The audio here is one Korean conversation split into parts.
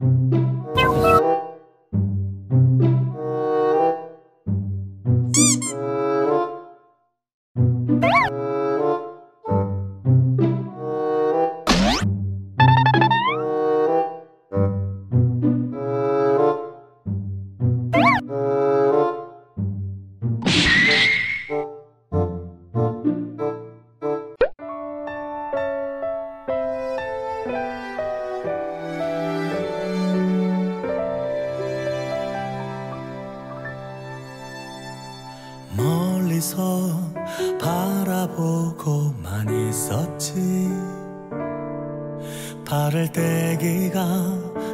Música 멀리서 바라보고만 있었지 발을 떼기가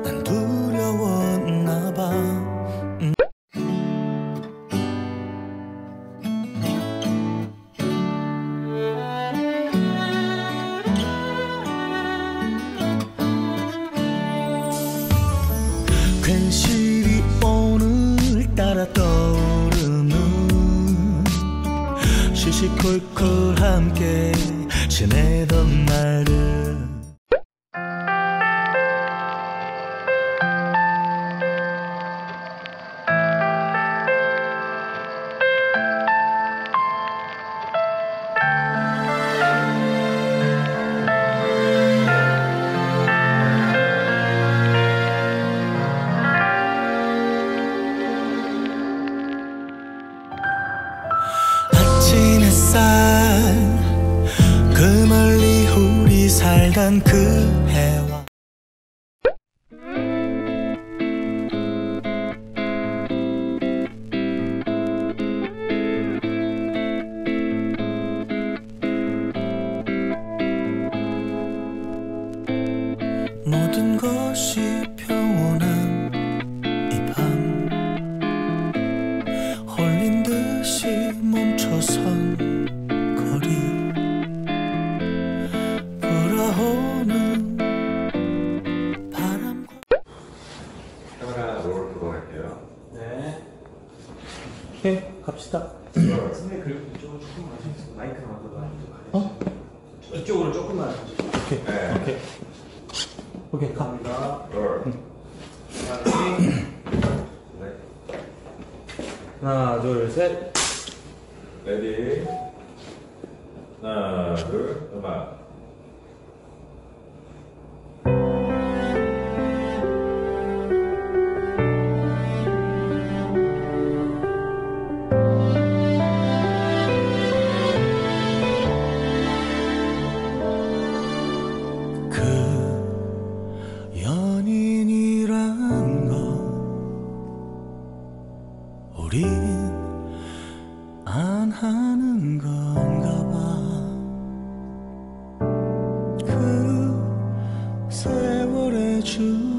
난 두려웠나 봐 음. 괜시 시시콜콜 함께 지내던 날들 살던 그 해와 모든 것이 불어오는 바람과 카메라 롤 들어갈게요. 네. 오케이 갑시다 선생님 그리고 이쪽으로 조금만 하시겠어요? 마이크는 어디다 어? 이쪽으로 조금만 하시죠. 네. 오케이 오케이. 롤. 네. 하나, 둘, 셋. 레디. 우린 안 하는 건가 봐 그 세월의 주